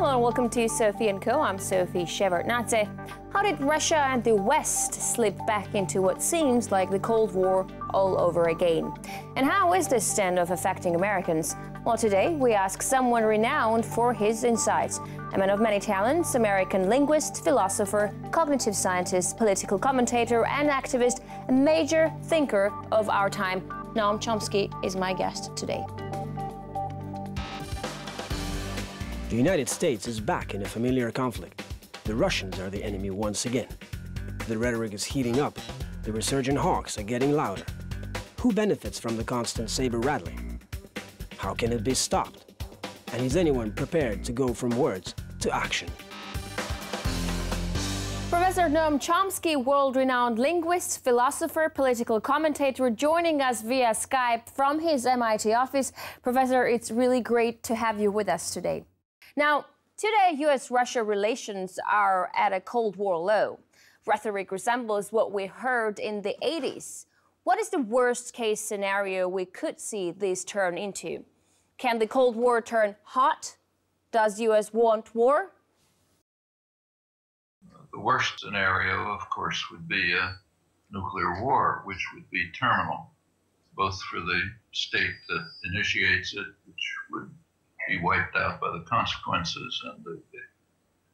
Hello and welcome to Sophie and Co. I'm Sophie Shevardnadze. How did Russia and the West slip back into what seems like the Cold War all over again? And how is this standoff affecting Americans? Well, today we ask someone renowned for his insights. A man of many talents, American linguist, philosopher, cognitive scientist, political commentator, and activist, a major thinker of our time. Noam Chomsky is my guest today. The United States is back in a familiar conflict. The Russians are the enemy once again. The rhetoric is heating up. The resurgent hawks are getting louder. Who benefits from the constant saber rattling? How can it be stopped? And is anyone prepared to go from words to action? Professor Noam Chomsky, world-renowned linguist, philosopher, political commentator, joining us via Skype from his MIT office. Professor, it's really great to have you with us today. Now, today, US Russia relations are at a Cold War low. Rhetoric resembles what we heard in the 80s. What is the worst case scenario we could see this turn into? Can the Cold War turn hot? Does US want war? The worst scenario, of course, would be a nuclear war, which would be terminal, both for the state that initiates it, which would be wiped out by the consequences, and the,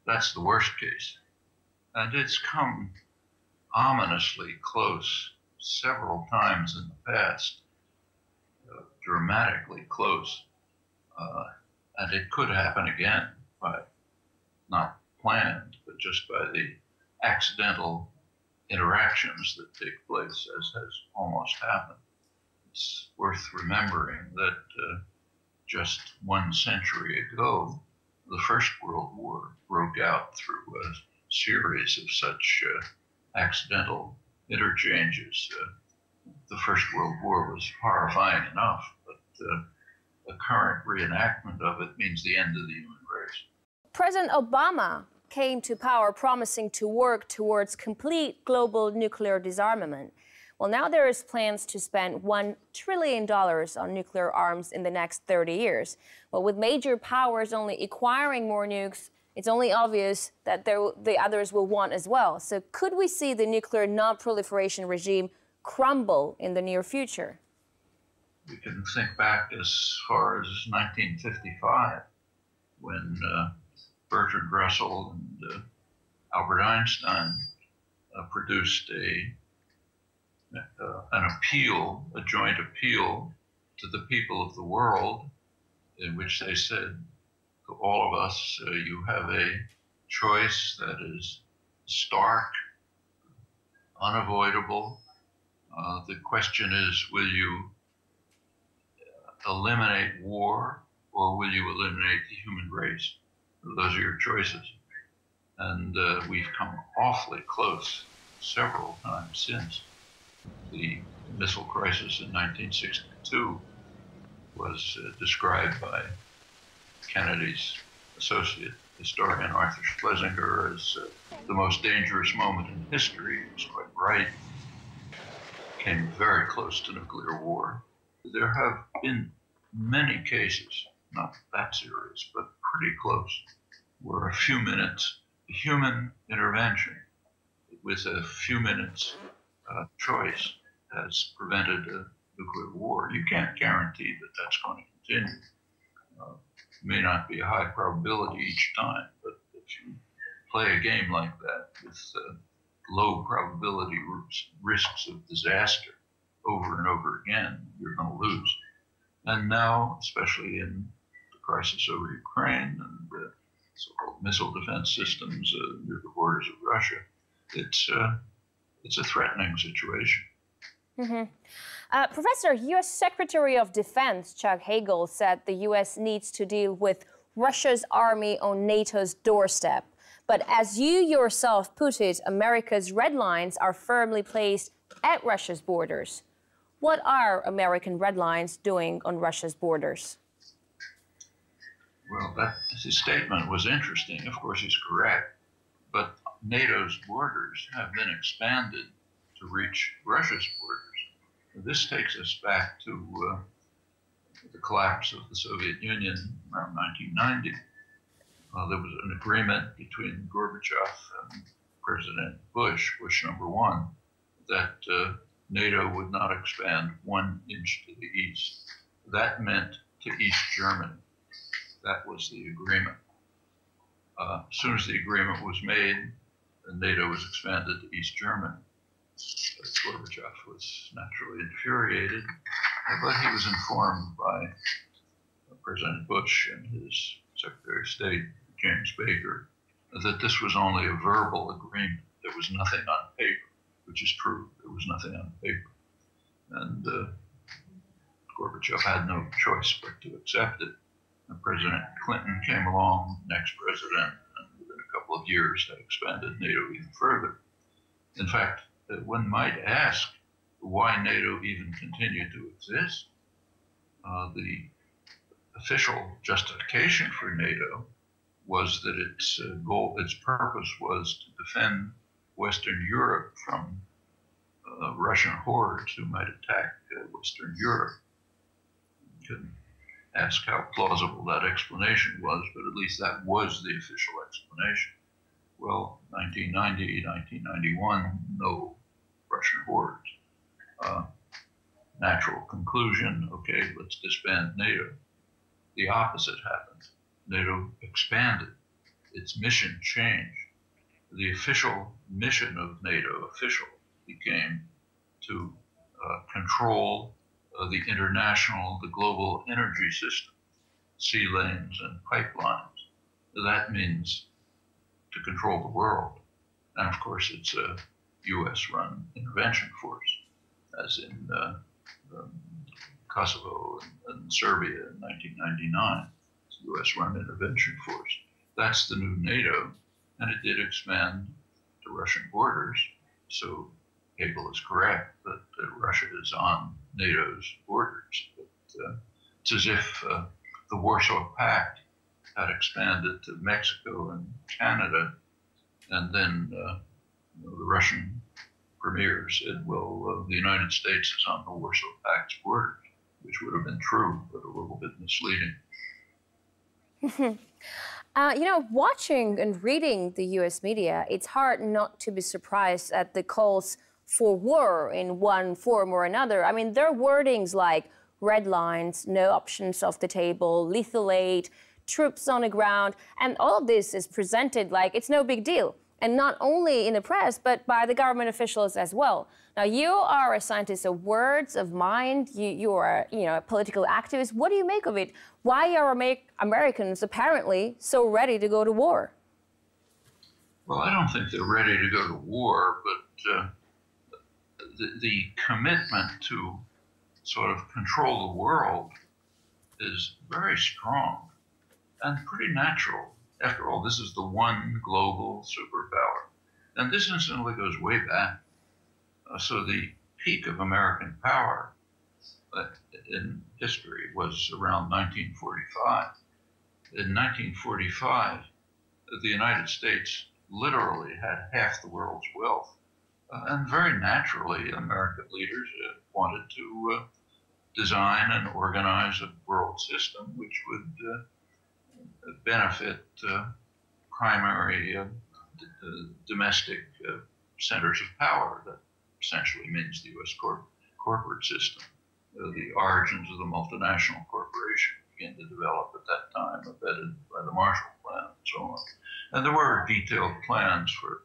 that's the worst case. And it's come ominously close several times in the past, uh, dramatically close, uh, and it could happen again by not planned, but just by the accidental interactions that take place, as has almost happened. It's worth remembering that. Uh, just one century ago, the First World War broke out through a series of such uh, accidental interchanges. Uh, the First World War was horrifying enough, but uh, the current reenactment of it means the end of the human race. President Obama came to power promising to work towards complete global nuclear disarmament. Well, now there is plans to spend $1 trillion on nuclear arms in the next 30 years. But with major powers only acquiring more nukes, it's only obvious that there, the others will want as well. So could we see the nuclear non-proliferation regime crumble in the near future? We can think back as far as 1955, when uh, Bertrand Russell and uh, Albert Einstein uh, produced a an appeal, a joint appeal to the people of the world, in which they said to all of us, uh, you have a choice that is stark, unavoidable. Uh, the question is, will you eliminate war or will you eliminate the human race? Those are your choices. And uh, we've come awfully close several times since the missile crisis in 1962 was uh, described by Kennedy's associate historian Arthur Schlesinger as uh, the most dangerous moment in history. He was quite right. Came very close to nuclear war. There have been many cases, not that serious, but pretty close, where a few minutes, human intervention with a few minutes uh, choice has prevented a nuclear war. You can't guarantee that that's going to continue. Uh, may not be a high probability each time, but if you play a game like that with uh, low probability risks of disaster over and over again, you're going to lose. And now, especially in the crisis over Ukraine and the so-called missile defense systems uh, near the borders of Russia, it's uh, it's a threatening situation. Mm-hmm. Uh, Professor, U.S. Secretary of Defense Chuck Hagel said the U.S. needs to deal with Russia's army on NATO's doorstep. But as you yourself put it, America's red lines are firmly placed at Russia's borders. What are American red lines doing on Russia's borders? Well, that his statement was interesting. Of course, he's correct. But NATO's borders have been expanded to reach Russia's borders. This takes us back to uh, the collapse of the Soviet Union around 1990. uh, there was an agreement between Gorbachev and President Bush, Bush number one, that uh, NATO would not expand one inch to the east. That meant to East Germany. That was the agreement. Uh, as soon as the agreement was made, NATO was expanded to East Germany. Gorbachev was naturally infuriated, but he was informed by President Bush and his Secretary of State, James Baker, that this was only a verbal agreement. There was nothing on paper, which is true. There was nothing on paper. And uh, Gorbachev had no choice but to accept it. And President Clinton came along, next president, and within a couple of years, they expanded NATO even further. In fact, uh, one might ask why NATO even continued to exist. Uh, the official justification for NATO was that its uh, goal, its purpose was to defend Western Europe from uh, Russian hordes who might attack uh, Western Europe. You can ask how plausible that explanation was, but at least that was the official explanation. Well, 1990, 1991, no Russian hordes. Uh, natural conclusion okay, let's disband NATO. The opposite happened. NATO expanded, its mission changed. The official mission of NATO, official, became to uh, control uh, the international, the global energy system, sea lanes and pipelines. That means to control the world. And of course, it's a US run intervention force, as in uh, um, Kosovo and, and, Serbia in 1999. US run intervention force. That's the new NATO, and it did expand to Russian borders. So Hagel is correct that uh, Russia is on NATO's borders. But, uh, it's as if uh, the Warsaw Pact had expanded to Mexico and Canada, and then uh, know, the Russian premier said, well, uh, the United States is on the Warsaw Pact's borders, which would have been true, but a little bit misleading. Uh, you know, watching and reading the US media, it's hard not to be surprised at the calls for war in one form or another. I mean, there are wordings like red lines, no options off the table, lethal aid, troops on the ground, and all of this is presented like it's no big deal and not only in the press, but by the government officials as well. Now, you are a scientist of words, of mind. You, you are, you know, a political activist. What do you make of it? Why are Americans apparently so ready to go to war? Well, I don't think they're ready to go to war, but uh, the, the commitment to sort of control the world is very strong and pretty natural after all, this is the one global superpower. And this incidentally goes way back. Uh, so the peak of American power uh, in history was around 1945. In 1945, the United States literally had half the world's wealth. Uh, and very naturally, American leaders uh, wanted to uh, design and organize a world system which would uh, benefit uh, primary uh, domestic uh, centers of power. That essentially means the U.S. Cor- corporate system. the origins of the multinational corporation began to develop at that time, abetted by the Marshall Plan and so on. And there were detailed plans for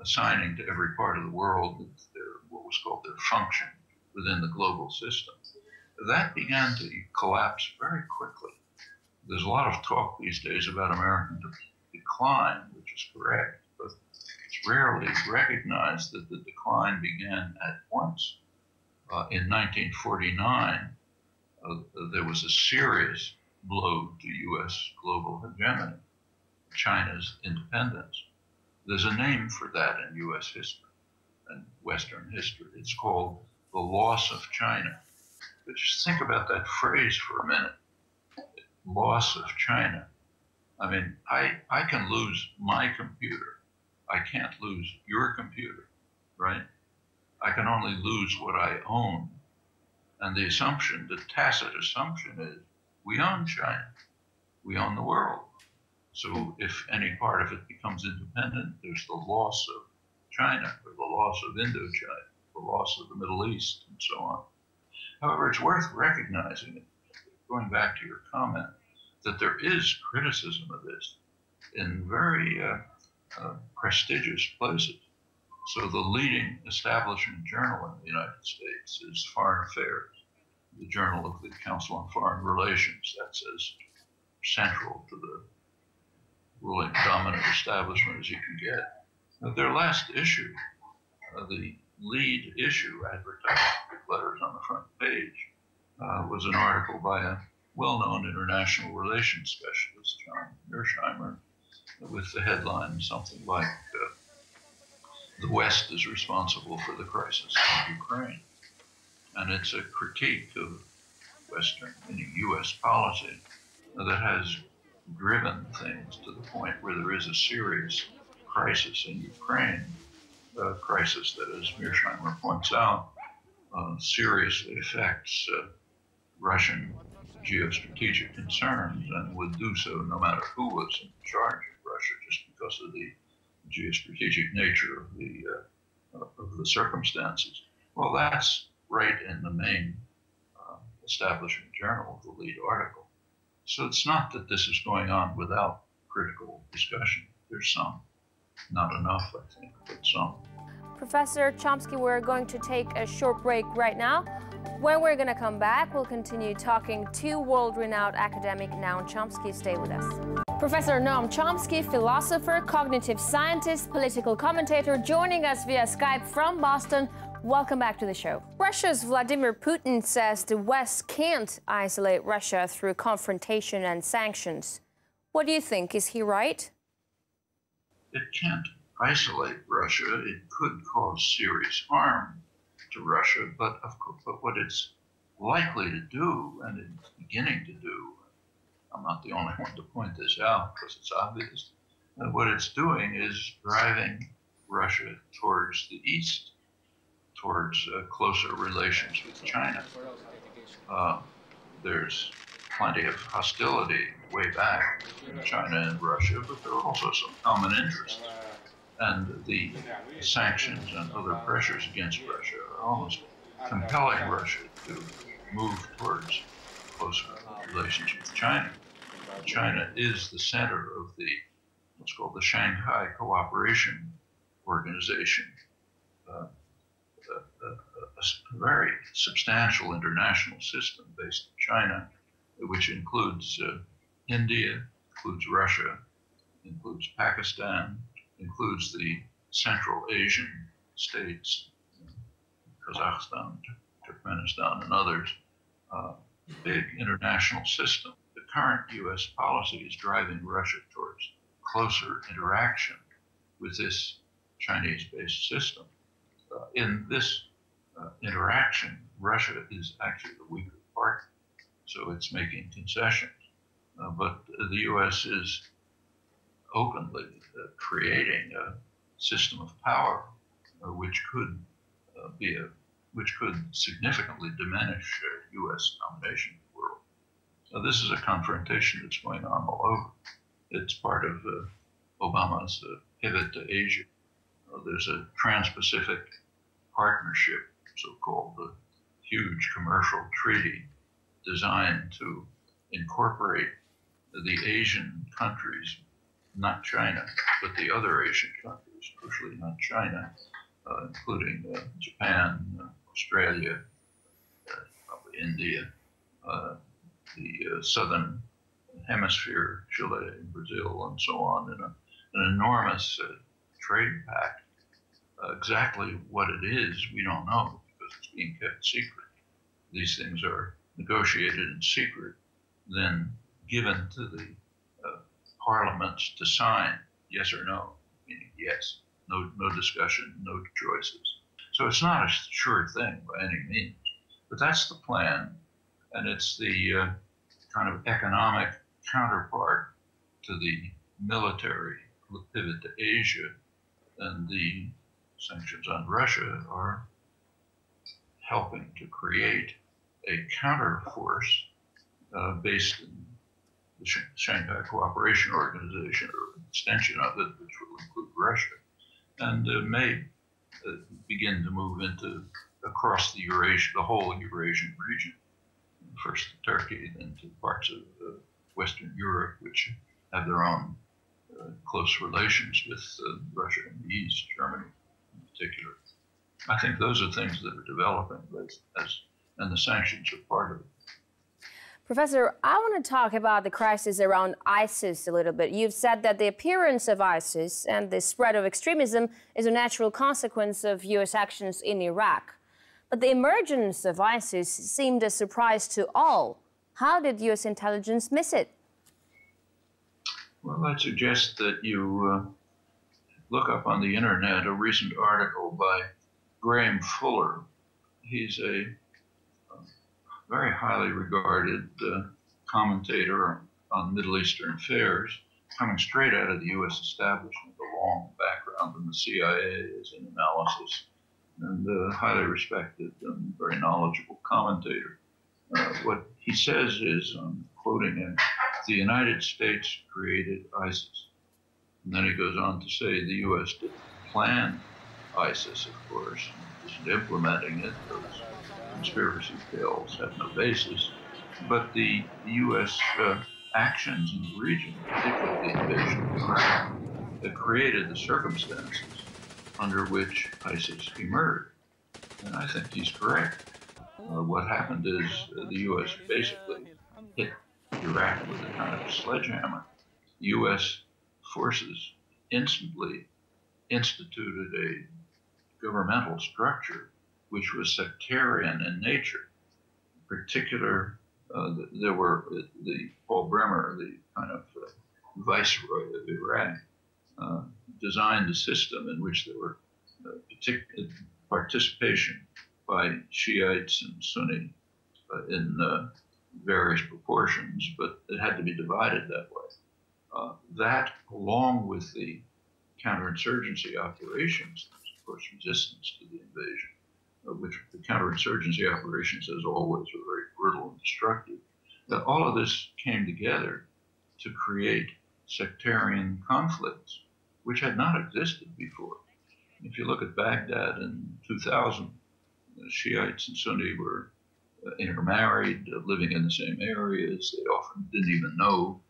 assigning to every part of the world their, what was called their function within the global system. That began to collapse very quickly there's a lot of talk these days about American decline, which is correct, but it's rarely recognized that the decline began at once. Uh, in 1949, uh, there was a serious blow to U.S. global hegemony, China's independence. There's a name for that in U.S. history and Western history. It's called the loss of China. But just think about that phrase for a minute loss of China. I mean, I, I can lose my computer. I can't lose your computer, right? I can only lose what I own. And the assumption, the tacit assumption is we own China. We own the world. So if any part of it becomes independent, there's the loss of China, or the loss of Indochina, the loss of the Middle East, and so on. However, it's worth recognizing, going back to your comment, that there is criticism of this in very uh, uh, prestigious places. So the leading establishment journal in the United States is Foreign Affairs, the journal of the Council on Foreign Relations. That's as central to the ruling dominant establishment as you can get. Now, their last issue, uh, the lead issue advertised letters on the front page, uh, was an article by a well-known international relations specialist, John Mearsheimer, with the headline something like uh, the West is responsible for the crisis in Ukraine. And it's a critique of Western, meaning U.S. policy, that has driven things to the point where there is a serious crisis in Ukraine, a crisis that, as Mearsheimer points out, uh, seriously affects uh, Russian geostrategic concerns and would do so no matter who was in charge of Russia, just because of the geostrategic nature of the uh, of the circumstances. Well, that's right in the main uh, establishment journal, the lead article. So it's not that this is going on without critical discussion. There's some, not enough, I think, but some. Professor Chomsky, we're going to take a short break right now. When we're going to come back, we'll continue talking to world-renowned academic Noam Chomsky. Stay with us. Professor Noam Chomsky, philosopher, cognitive scientist, political commentator, joining us via Skype from Boston. Welcome back to the show. Russia's Vladimir Putin says the West can't isolate Russia through confrontation and sanctions. What do you think? Is he right? It can't isolate Russia. It could cause serious harm to Russia, but of course, but what it's likely to do, and it's beginning to do, I'm not the only one to point this out because it's obvious. Uh, what it's doing is driving Russia towards the east, towards uh, closer relations with China. Uh, there's plenty of hostility way back in China and Russia, but there are also some common interests. And the sanctions and other pressures against Russia are almost compelling Russia to move towards closer relations with China. China is the center of the what's called the Shanghai Cooperation Organization, uh, a, a, a, very substantial international system based in China, which includes uh, India, includes Russia, includes Pakistan, includes the Central Asian states, Kazakhstan, Turkmenistan, and others. Uh, big international system The current U.S. policy is driving Russia towards closer interaction with this Chinese based system. Uh, in this uh, interaction, Russia is actually the weaker partner, so it's making concessions. Uh, but the U.S. is openly uh, creating a system of power uh, which could uh, be a which could significantly diminish U.S. domination in the world. now, this is a confrontation that's going on all over. It's part of Obama's pivot to Asia. There's a Trans Pacific Partnership, so called, a huge commercial treaty designed to incorporate the Asian countries, not China, but the other Asian countries, crucially not China, uh, including uh, Japan, uh, Australia, probably India, the uh, southern hemisphere, Chile and Brazil and so on, in a, an enormous uh, trade pact. Uh, exactly what it is, we don't know because it's being kept secret. These things are negotiated in secret, then given to the uh, parliaments to sign, yes or no, meaning yes, no, no discussion, no choices. So it's not a sure thing by any means, but that's the plan, and it's the uh, kind of economic counterpart to the military pivot to Asia, and the sanctions on Russia are helping to create a counterforce uh, based in the Shanghai Cooperation Organization, or an extension of it, which will include Russia, and uh, may uh, begin to move into across the Eurasia, the whole Eurasian region. First to Turkey, then to parts of uh, Western Europe, which have their own uh, close relations with uh, Russia and the East, Germany in particular. I think those are things that are developing, as, and the sanctions are part of it. Professor, I want to talk about the crisis around ISIS a little bit. You've said that the appearance of ISIS and the spread of extremism is a natural consequence of U.S. actions in Iraq. But the emergence of ISIS seemed a surprise to all. How did U.S. intelligence miss it? Well, I'd suggest that you uh, look up on the internet a recent article by Graham Fuller. He's a very highly regarded uh, commentator on Middle Eastern affairs, coming straight out of the U.S. establishment, a long background in the CIA as an analysis, and a highly respected and very knowledgeable commentator. Uh, what he says is, I'm quoting him, the United States created ISIS. And then he goes on to say the U.S. didn't plan ISIS, of course, and isn't implementing it. Conspiracy tales have no basis. But the U.S. Uh, actions in the region, particularly the invasion of Iraq, that created the circumstances under which ISIS emerged. And I think he's correct. Uh, what happened is uh, the U.S. basically hit Iraq with a kind of sledgehammer. U.S. forces instantly instituted a governmental structure which was sectarian in nature. In particular, uh, there were uh, the Paul Bremer, the kind of uh, viceroy of Iraq, uh, designed a system in which there were uh, participation by Shiites and Sunni uh, in various proportions, but it had to be divided that way. that, along with the counterinsurgency operations, of course, resistance to the invasion, which the counterinsurgency operations, as always, were very brutal and destructive, that all of this came together to create sectarian conflicts, which had not existed before. If you look at Baghdad in 2000, Shiites and Sunni were uh, intermarried, uh, living in the same areas. They often didn't even know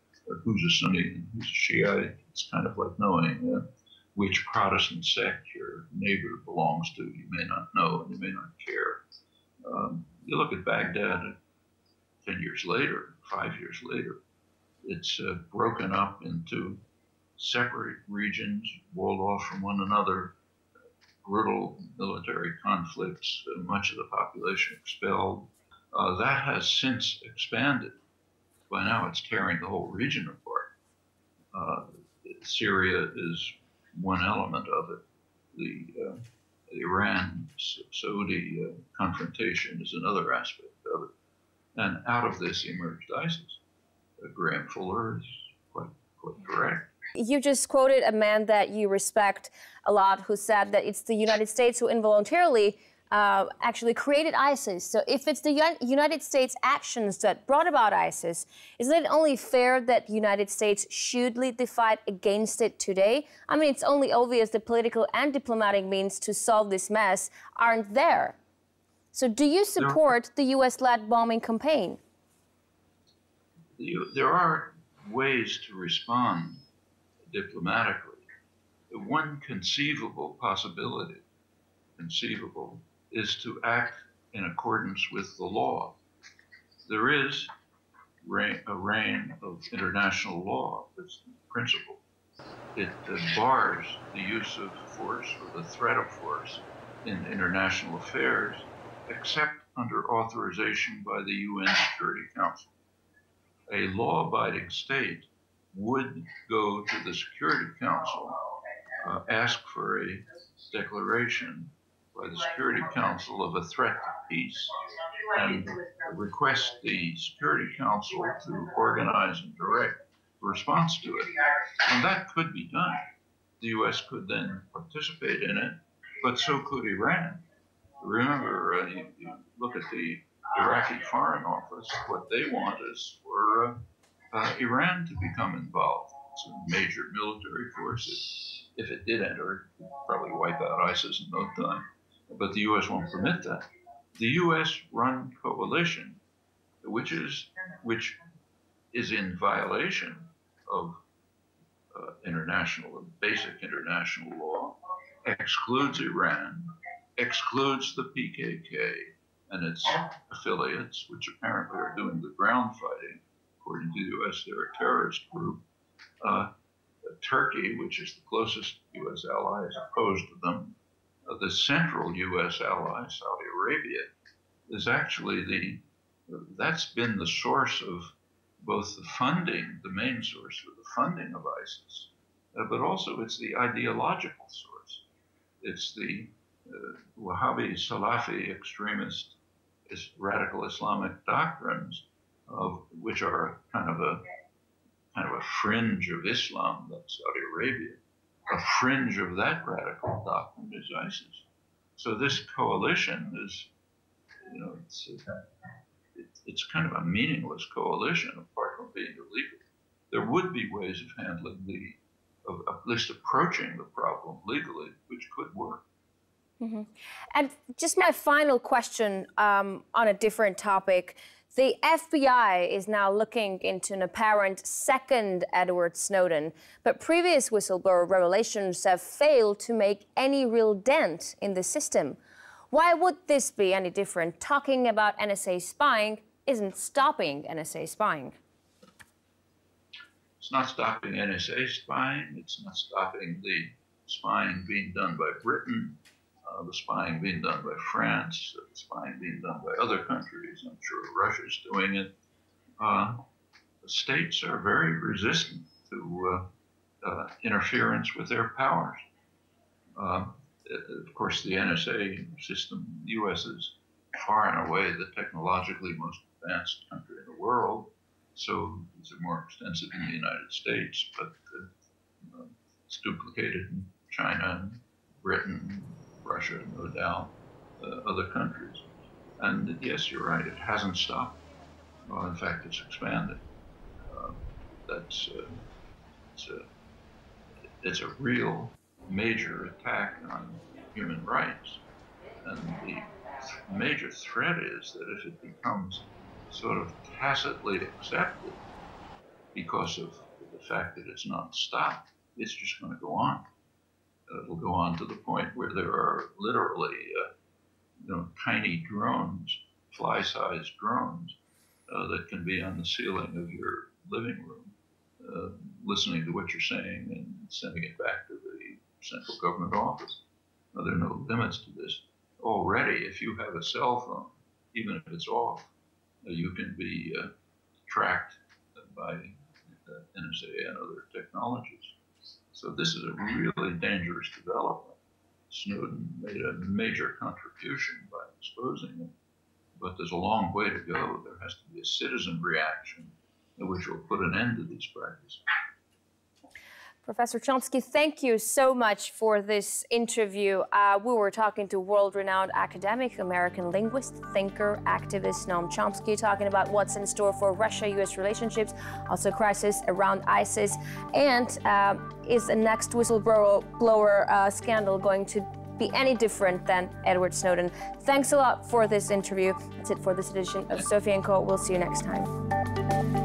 who's a Sunni and who's a Shiite. It's kind of like knowing uh, which Protestant sect your neighbor belongs to. You may not know and you may not care. Um, you look at Baghdad 10 years later, five years later, it's uh, broken up into separate regions, walled off from one another, brutal military conflicts, uh, much of the population expelled. Uh, that has since expanded. By now, it's tearing the whole region apart. Uh, Syria is one element of it. The uh, Iran Saudi uh, confrontation is another aspect of it. And out of this emerged ISIS. Uh, Graham Fuller is quite, quite correct. You just quoted a man that you respect a lot who said that it's the United States who involuntarily uh, actually created ISIS. So if it's the United States actions that brought about ISIS, isn't it only fair that the United States should lead the fight against it today? I mean, it's only obvious the political and diplomatic means to solve this mess aren't there. So do you support the U.S.-led bombing campaign? There are ways to respond diplomatically. One conceivable possibility, conceivable, is to act in accordance with the law. There is a reign of international law that's principle. It bars the use of force or the threat of force in international affairs except under authorization by the UN Security Council. A law abiding state would go to the Security Council, uh, ask for a declaration by the Security Council of a threat to peace and request the Security Council to organize and direct response to it. And that could be done. The U.S. could then participate in it, but so could Iran. Remember, uh, you, you, look at the Iraqi Foreign Office, what they want is for uh, uh, Iran to become involved. It's a major military force. If it did enter, it would probably wipe out ISIS in no time. But the U.S. won't permit that. The U.S.-run coalition, which is which is in violation of uh, international, basic international law, excludes Iran, excludes the PKK and its affiliates, which apparently are doing the ground fighting. According to the U.S., they're a terrorist group. Uh, Turkey, which is the closest U.S. ally, is opposed to them. The central U.S. ally, Saudi Arabia, is actually the that's been the source of both the funding, the main source for the funding of ISIS, uh, but also it's the ideological source. It's the uh, Wahhabi Salafi extremist is radical Islamic doctrines, of which are kind of a kind of a fringe of Islam, that's Saudi Arabia. A fringe of that radical doctrine is ISIS. So this coalition is, you know, it's it's kind of a meaningless coalition apart from being illegal. There would be ways of handling the, of at least approaching the problem legally, which could work. Mm-hmm. And just my final question um, on a different topic. The FBI is now looking into an apparent second Edward Snowden, but previous whistleblower revelations have failed to make any real dent in the system. Why would this be any different? Talking about NSA spying isn't stopping NSA spying. It's not stopping NSA spying. It's not stopping the spying being done by Britain uh, the spying being done by France, the spying being done by other countries. I'm sure Russia's doing it. Uh, the states are very resistant to uh, uh interference with their powers. Um, of course, the NSA system, the U.S. is far and away the technologically most advanced country in the world. So these are more extensive in the United States, but uh, it's duplicated in China and Britain, Russia, no doubt, uh, other countries. And yes, you're right, it hasn't stopped. Well, in fact, it's expanded. Uh, that's uh, it's a it's a real major attack on human rights, and the major threat is that if it becomes sort of tacitly accepted because of the fact that it's not stopped, it's just going to go on it will go on to the point where there are literally, uh, you know, tiny drones, fly-sized drones, uh, that can be on the ceiling of your living room, uh, listening to what you're saying and sending it back to the central government office. Now, there are no limits to this. Already, if you have a cell phone, even if it's off, uh, you can be uh, tracked by uh, NSA and other technologies. So this is a really dangerous development. Snowden made a major contribution by exposing it, but there's a long way to go. There has to be a citizen reaction which will put an end to these practices. Professor Chomsky, thank you so much for this interview. Uh, we were talking to world-renowned academic, American linguist, thinker, activist Noam Chomsky, talking about what's in store for Russia-U.S. relationships, also crisis around ISIS, and uh, is the next whistleblower uh, scandal going to be any different than Edward Snowden? Thanks a lot for this interview. That's it for this edition of Sophie & Co. We'll see you next time.